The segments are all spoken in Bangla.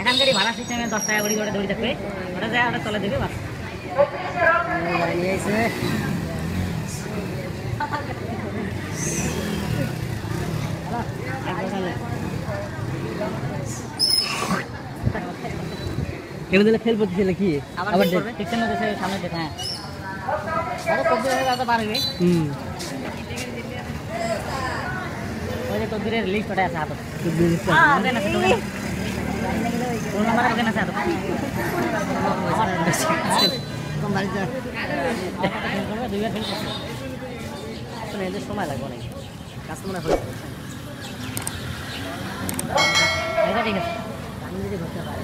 এখানকারই ভাড়া সিস্টেমে দশ টাকা করে দৌড়ি থাকবে ওটা যায় ওটা চলে দেবে, বাস। নিয়ে এসে এবার দিলে ফেল করতেছিল কি আবার আবার ঠিক করবে ঠিক সময় দেশে সামনে যেতে হ্যাঁ আরে কবি হয়ে যাতে পার হইবে হুম ওই যে কবিরের লিস্ট ওটা আছে হাতে তো বুঝিস তো। হ্যাঁ দেন আছে তোকে কোন নাম্বার দেন আছে হাতে তোমার যা দুইবার ফেল করছে আসলে এদের সময় লাগবে অনেক কাস্টমার হয়েছে এটা ঠিক আছে আমি যদি ধরতে পারি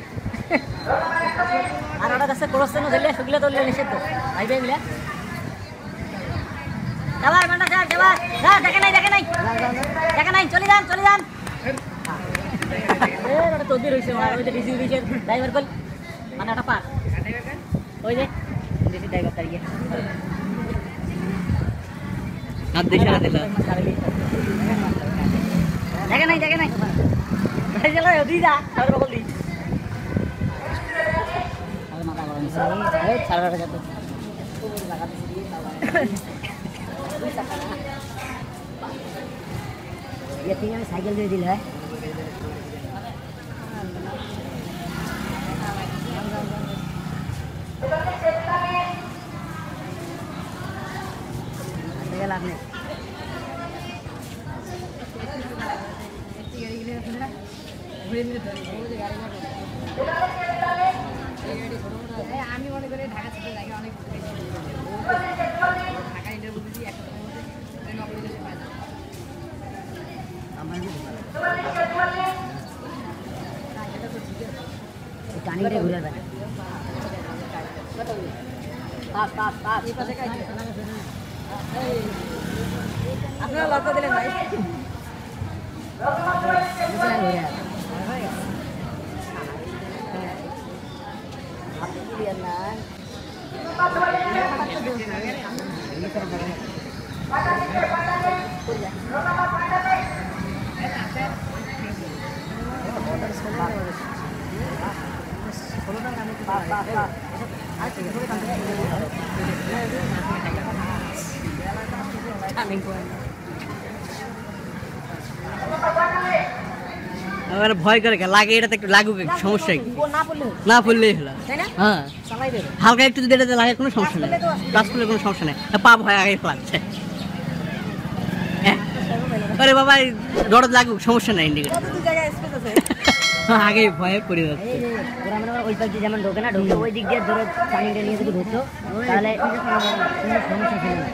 আর ওটা কাছে কোরস্তেন ধরলে শুকলে ধরলে নিষিদ্ধ। লাইভে মিলে। যাবার মান্ডা স্যার যাবার। স্যার দেখে নাই দেখে নাই। দেখে নাই চলে যান চলে যান। এ ওটা তদ্বির হয়েছে মার। ওই যে ডিসি দিয়েছে ড্রাইভার কল মানে ওটা পার। ওই যে ডিসি ড্রাইভার তারিখে হাত দেখে হাত দিলা। দেখে নাই দেখে নাই। চলো ওদি যা সর বকল দি ये तीन में साइकिल दे दिल है लाभ नहीं আমি মনে করি ঢাকা থেকে লাগে অনেক ঢাকা ইন্টারভিউ দিয়েছি একটা নকল দেশে পাই না টানিটা ঘুরে বেড়া পাস পাস পাস। আপনারা লজ্জা দিলেন ভাই। Coming, going. আমার ভয় করে কে? লাগে এটাতে একটু লাগুক একটু সমস্যা কি না পড়লে না পড়লেই হলো হ্যাঁ হালকা একটু যদি এটাতে লাগে কোনো সমস্যা নেই কাজ করলে কোনো সমস্যা নেই পা ভয় আগে লাগছে আরে বাবা এই দরদ লাগুক সমস্যা নেই জায়গায় আগে ভয়ে পড়ে যাচ্ছে মানে ওই পাশ যেমন ঢোকে না ঢুকলে ওই দিক দিয়ে ধরে টানিটা নিয়ে যদি ঢুকতো তাহলে সমস্যা ছিল না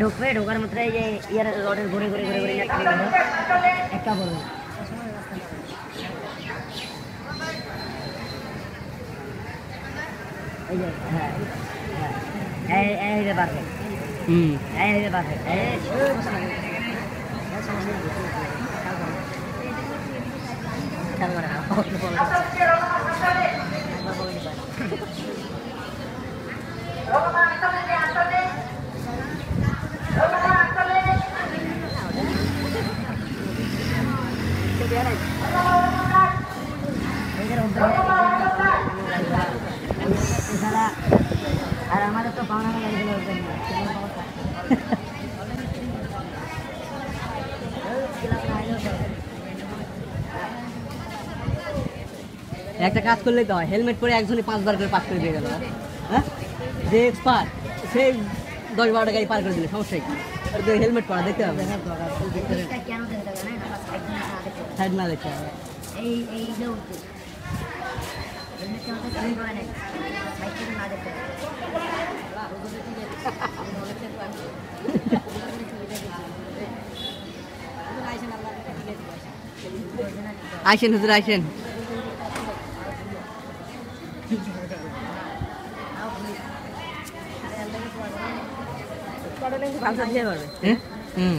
ঢুকবে ঢোকার মাত্র এই যে ইয়ার রডের ঘুরে ঘুরে ঘুরে ঘুরে ইয়া। একটা পড়বে এই যে হ্যাঁ হ্যাঁ এই এই যে পারফেক্ট হুম এই যে পারফেক্ট এই একটা কাজ করলে তো হয় হেলমেট পরে একজনে পাঁচবার করে পাস করে দিয়ে গেল হ্যাঁ যে এক্সপার্ট সে দশ বারোটা গাড়ি পার করে দিলে সমস্যা কি হেলমেট পরা দেখতে হবে সাইড না দেখতে হবে দেখতে হবে আইসেন হুজুর আইসেন হ্যাঁ? হুম।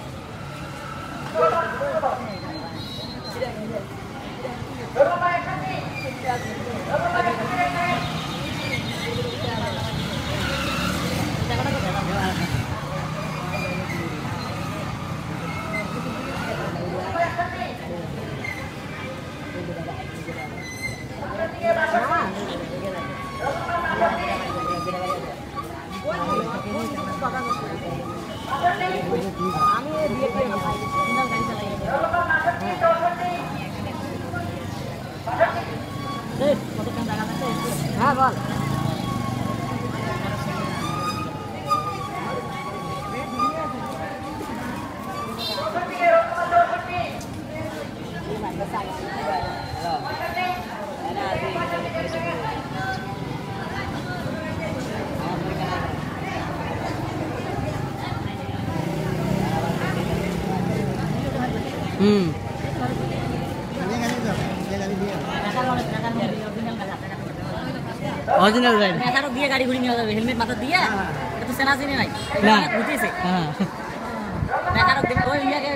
Thank you. kawan Hmm. Original ride মেকারও দিয়ে গাড়ি ঘুরে নিয়ে যাবে হেলমেট মাথা দিয়ে? এটা তো সেনা চিনি নাই। না। ঘুরতেছে। হ্যাঁ। মেকারও দিয়ে ওই ইয়াকে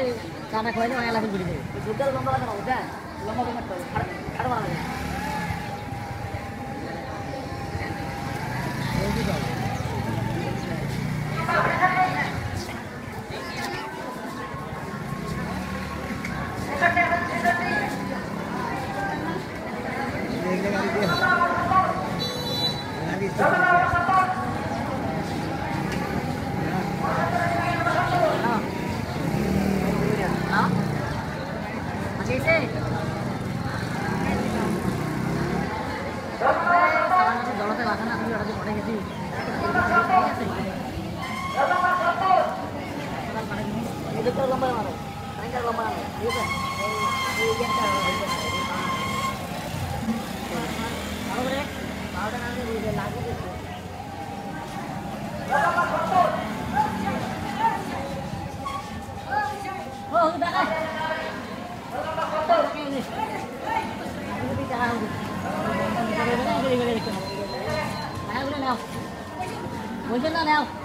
কানা খোয়াইলে ওই এলাকা ঘুরে দেবে। দুধের লম্বা লম্বা ಮಿತ್ರ ಲಂಬ ಭಯಂಕರ ಲಂಬ ಹೌದಾ Where's your nut out?